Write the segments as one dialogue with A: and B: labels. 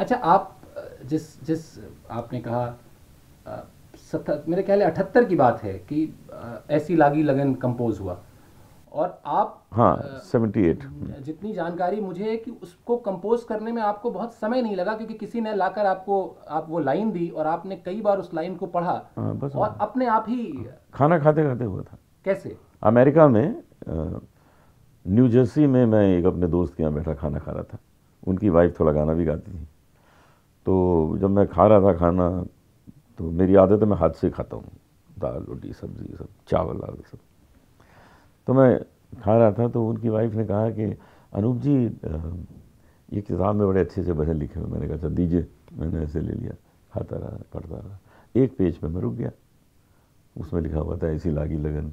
A: अच्छा आप जिस जिस आपने कहा सत्तर मेरे ख्याल अठहत्तर की बात है कि ऐसी लागी लगन कंपोज हुआ। और आप
B: हाँ सेवेंटी एट
A: जितनी जानकारी मुझे है कि उसको कंपोज करने में आपको बहुत समय नहीं लगा क्योंकि किसी ने लाकर आपको आप वो लाइन दी और आपने कई बार उस लाइन को पढ़ा।
B: हाँ बस
A: और अपने आप ही
B: खाना खाते खाते हुआ था।
A: कैसे?
B: अमेरिका में न्यू जर्सी में मैं एक अपने दोस्त के यहाँ बैठा खाना खा रहा था। उनकी वाइफ थोड़ा गाना भी गाती थी। तो जब मैं खा रहा था खाना तो मेरी आदत है मैं हाथ से खाता हूँ। दाल रोटी सब्ज़ी सब चावल आलू सब। तो मैं खा रहा था तो उनकी वाइफ ने कहा कि अनूप जी ये किताब में बड़े अच्छे से भजन लिखे हुए मैंने कहा अच्छा दीजिए। मैंने ऐसे ले लिया खाता रहा पढ़ता रहा। एक पेज पे मैं रुक गया। उसमें लिखा हुआ था ऐसी लागी लगन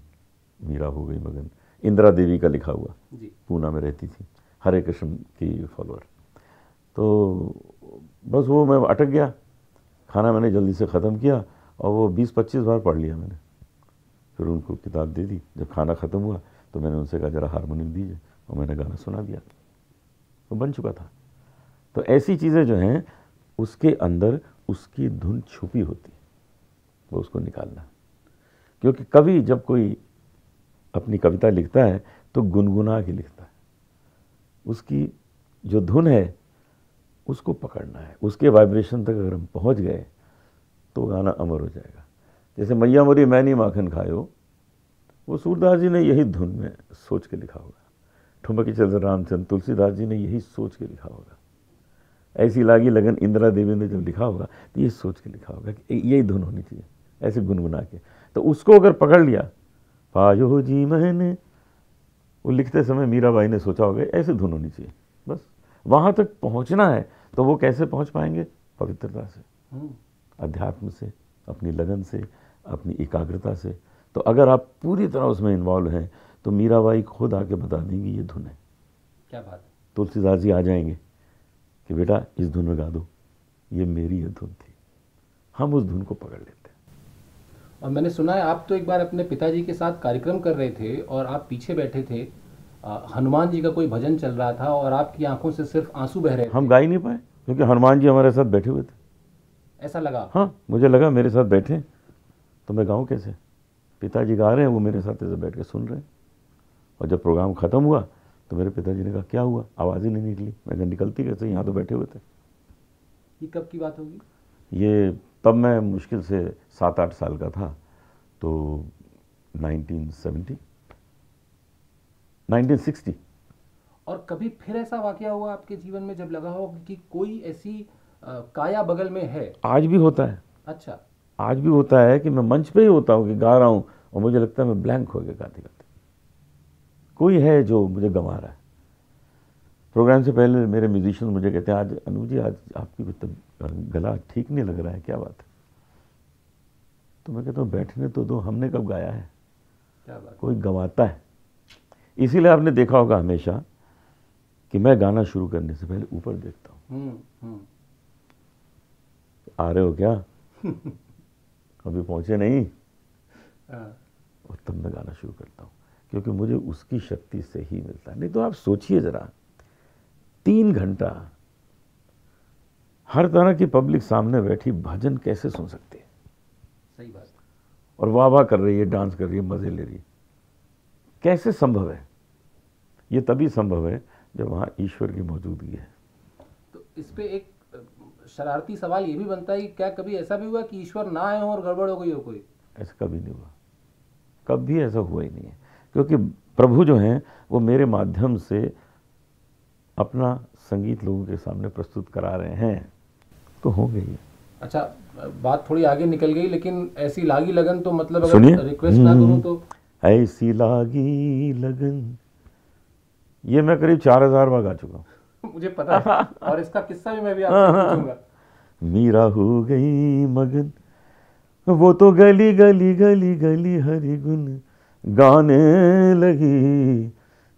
B: मीरा हो गई मगन। इंदिरा देवी का लिखा हुआ।
A: जी।
B: पूना में रहती थी। हरे कृष्ण की फॉलोअर तो बस वो मैं अटक गया। खाना मैंने जल्दी से ख़त्म किया और वो 20-25 बार पढ़ लिया मैंने। फिर उनको किताब दे दी। जब खाना ख़त्म हुआ तो मैंने उनसे कहा, जरा हारमोनियम दीजिए। और मैंने गाना सुना दिया। वो बन चुका था। तो ऐसी चीज़ें जो हैं, उसके अंदर उसकी धुन छुपी होती है। वो उसको निकालना। क्योंकि कवि जब कोई अपनी कविता लिखता है तो गुनगुना के लिखता है। उसकी जो धुन है उसको पकड़ना है। उसके वाइब्रेशन तक अगर हम पहुँच गए तो गाना अमर हो जाएगा। जैसे मैया मोरी मैनी माखन खायो। वो सूरदास जी ने यही धुन में सोच के लिखा होगा। ठुमकी चंद्र, रामचंद्र, तुलसीदास जी ने यही सोच के लिखा होगा। ऐसी लागी लगन इंदिरा देवी ने जब लिखा होगा तो ये सोच के लिखा होगा कि यही धुन होनी चाहिए, ऐसे गुनगुना के। तो उसको अगर पकड़ लिया, पायो जी मैंने वो लिखते समय मीराबाई ने सोचा होगा, ऐसे धुन होनी चाहिए। बस, वहाँ तक पहुँचना है। तो वो कैसे पहुँच पाएँगे? पवित्रता से
A: हम्म,
B: अध्यात्म से अपनी लगन से अपनी एकाग्रता से। तो अगर आप पूरी तरह उसमें इन्वॉल्व हैं तो मीराबाई खुद आके बता देंगी ये धुन है।
A: क्या बात है?
B: तुलसीदास जी आ जाएँगे कि बेटा इस धुन में गा दो। ये मेरी ये धुन थी। हम उस धुन को पकड़ लेते हैं।
A: और मैंने सुना है आप तो एक बार अपने पिताजी के साथ कार्यक्रम कर रहे थे और आप पीछे बैठे थे। हनुमान जी का कोई भजन चल रहा था और आपकी आँखों से सिर्फ़ आँसू बह रहे थे।
B: हम गा ही नहीं पाए क्योंकि हनुमान जी हमारे साथ बैठे हुए थे।
A: ऐसा लगा?
B: हाँ मुझे लगा मेरे साथ बैठे तो मैं गाऊँ कैसे? पिताजी गा रहे हैं वो मेरे साथ ऐसे बैठ के सुन रहे हैं। और जब प्रोग्राम ख़त्म हुआ तो मेरे पिताजी ने कहा क्या हुआ? आवाज़ ही नहीं निकली। मैं कहा निकलती कैसे? यहाँ तो बैठे हुए थे।
A: ये कब की बात होगी?
B: ये तब मैं मुश्किल से सात आठ साल का था तो 1970 1960
A: और कभी फिर ऐसा वाकया हुआ आपके जीवन में जब लगा हो कि कोई ऐसी अ, काया बगल में है?
B: आज भी होता है।
A: अच्छा।
B: आज भी होता है कि मैं मंच पे ही होता हूँ कि गा रहा हूँ और मुझे लगता है मैं ब्लैंक हो गया गाते गाते। कोई है जो मुझे गंवा रहा है। प्रोग्राम से पहले मेरे म्यूजिशियन मुझे कहते हैं आज अनु जी आज आपकी कुछ तब- गला ठीक नहीं लग रहा है क्या बात है? तो मैं कहता हूँ बैठने तो दो हमने कब गाया है?
A: क्या बात
B: कोई गंवाता है। इसीलिए आपने देखा होगा हमेशा कि मैं गाना शुरू करने से पहले ऊपर देखता हूँ।
A: हम्म हम्म।
B: आ रहे हो क्या? अभी पहुँचे नहीं?
A: हाँ,
B: और तब मैं गाना शुरू करता हूँ क्योंकि मुझे उसकी शक्ति से ही मिलता है। नहीं तो आप सोचिए ज़रा तीन घंटा हर तरह की पब्लिक सामने बैठी भजन कैसे सुन सकती है?
A: सही बात।
B: और वाह वाह कर रही है डांस कर रही है मज़े ले रही है। कैसे संभव है? ये तभी संभव है जब वहाँ ईश्वर की मौजूदगी है।
A: तो इस पे एक शरारती सवाल ये भी बनता है कि क्या कभी ऐसा भी हुआ कि ईश्वर ना आए हो और गड़बड़ हो गई हो कोई?
B: ऐसा कभी नहीं हुआ। कभी ऐसा हुआ ही नहीं है। क्योंकि प्रभु जो हैं वो मेरे माध्यम से अपना संगीत लोगों के सामने प्रस्तुत करा रहे हैं। तो हो। गई
A: अच्छा बात थोड़ी आगे निकल गई लेकिन ऐसी लागी लगन तो मतलब अगर रिक्वेस्ट ना करूँ तो?
B: ऐसी लागी लगन ये मैं करीब चार हज़ार बार गा चुका हूँ।
A: मुझे पता है। और इसका किस्सा भी मैं भी आपसे पूछूँगा।
B: मीरा हो गई मगन वो तो गली गली गली गली हरी गुन गाने लगी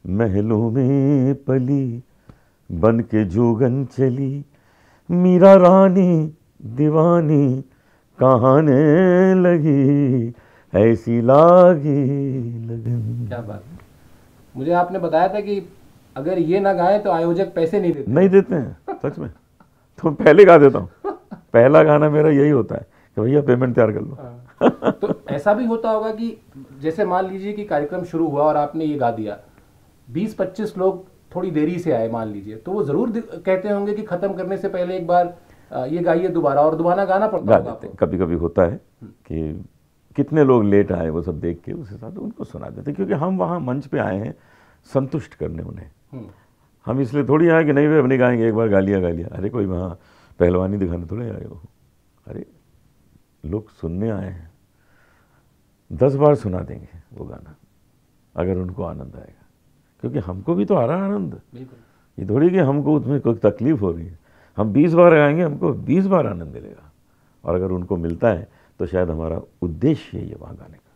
B: महलों में पली बन के जोगन चली। मीरा रानी दीवानी कहाने लगी ऐसी लागी लगन।
A: क्या बात। मुझे आपने बताया था कि अगर ये ना गाए तो आयोजक पैसे नहीं देते।
B: नहीं देते हैं सच में। तो पहले गा देता हूँ। पहला गाना मेरा यही होता है कि भैया पेमेंट तैयार कर लो।
A: हाँ। तो ऐसा भी होता होगा कि जैसे मान लीजिए कि कार्यक्रम शुरू हुआ और आपने ये गा दिया। 20-25 लोग थोड़ी देरी से आए मान लीजिए तो वो ज़रूर कहते होंगे कि खत्म करने से पहले एक बार ये गाइए दोबारा और दोबारा गाना पड़ता
B: गा देते कभी कभी होता है कि कितने लोग लेट आए वो सब देख के उस हिसाब से उनको सुना देते क्योंकि हम वहाँ मंच पे आए हैं संतुष्ट करने उन्हें। हम इसलिए थोड़ी आए कि नहीं भाई अपने गाएँगे एक बार गा लिया गा लिया। अरे कोई वहाँ पहलवानी दिखाने थोड़े आए हो। अरे लोग सुनने आए हैं। दस बार सुना देंगे वो गाना अगर उनको आनंद आएगा। क्योंकि हमको भी तो आ रहा है आनंद। ये थोड़ी कि हमको उसमें कोई तकलीफ़ हो रही है। हम बीस बार गाएँगे हमको बीस बार आनंद मिलेगा। और अगर उनको मिलता है तो शायद हमारा उद्देश्य है वहाँ गाने का।